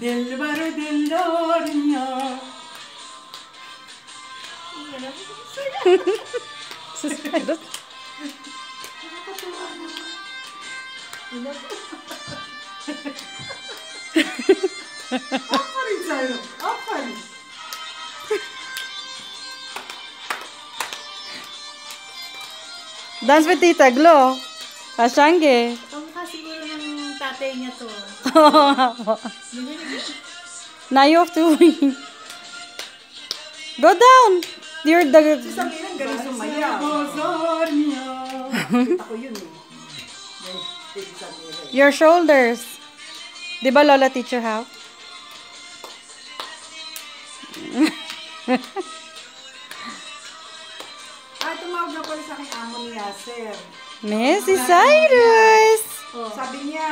Dilbar dildar niya. Suspended. Aferin sa'yo. Aferin. Dance with Tita Glo. Kasyangge. Oh, Siguro niya to. now you have to win. Go down. You're the... Sabihin ng galing sumayaw. Bazar niya. Kita ko yun eh. Your shoulders. Di ba Lola teach you how? Ah, tumawag na pala sa akin amo ni Yasser. Missy Cyrus. Oh. Sabi niya,